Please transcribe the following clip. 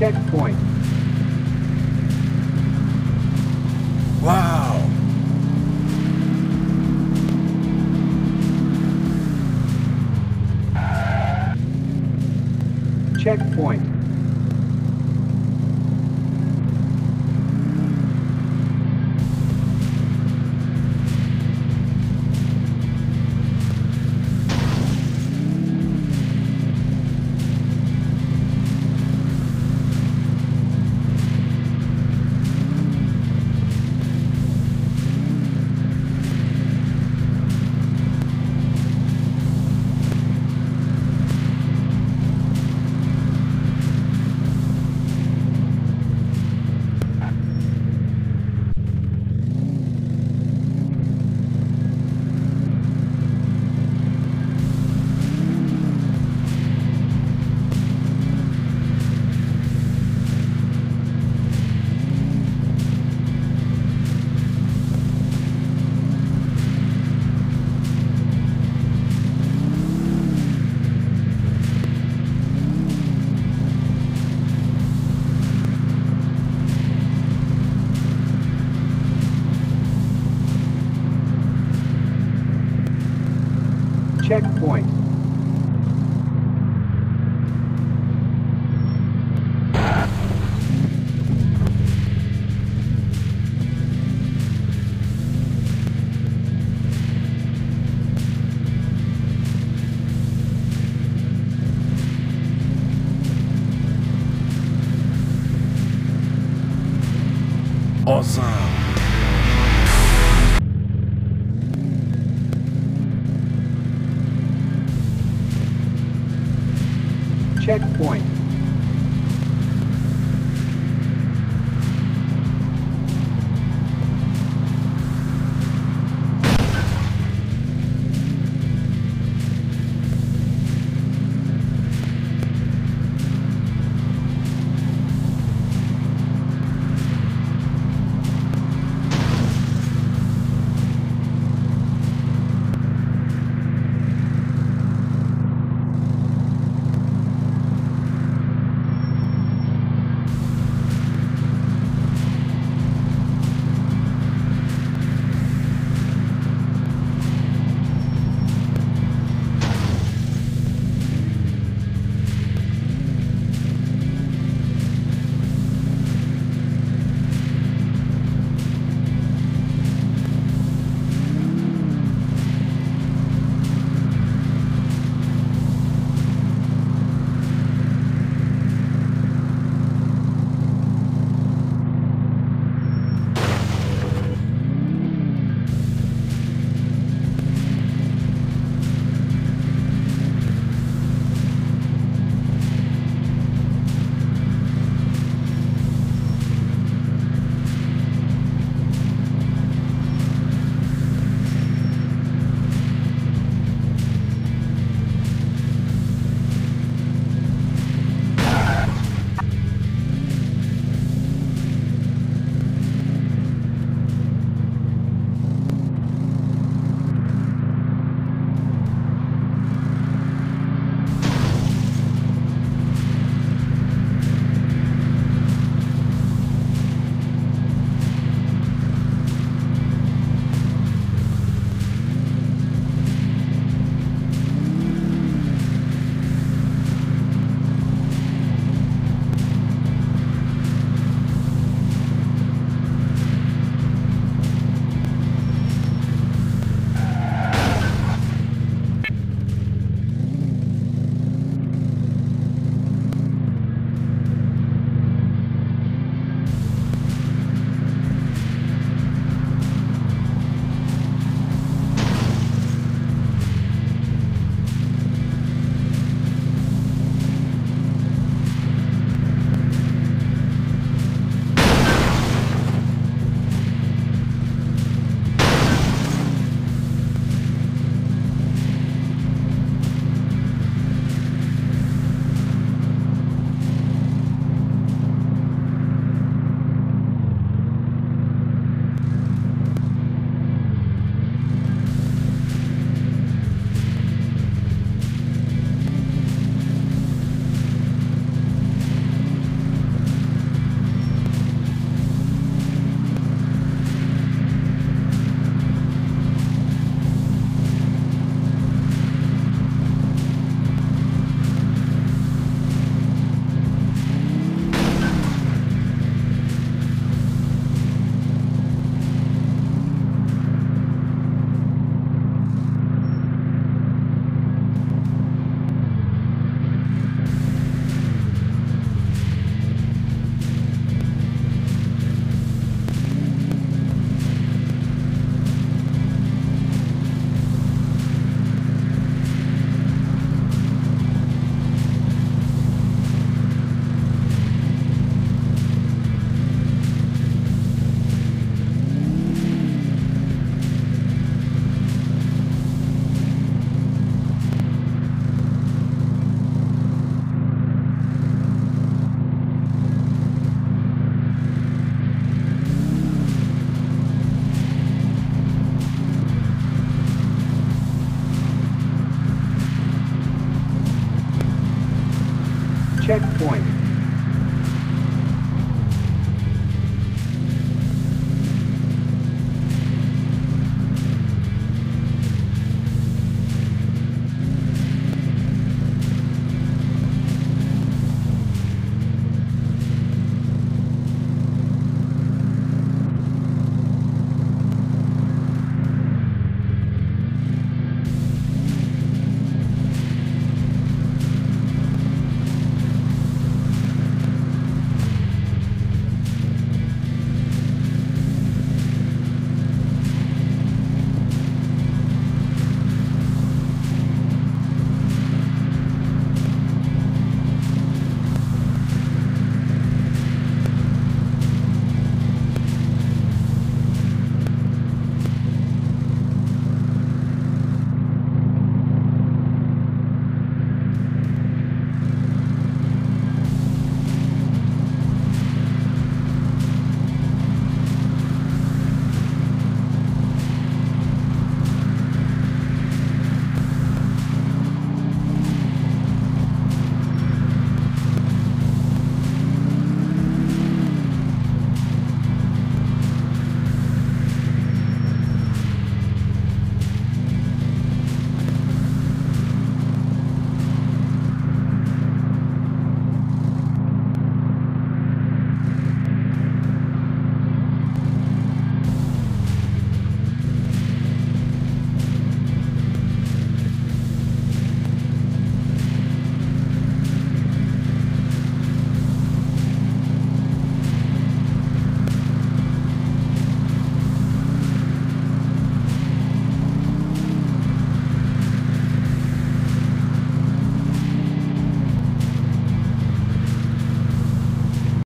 Checkpoint. Checkpoint. Awesome. Checkpoint. Checkpoint.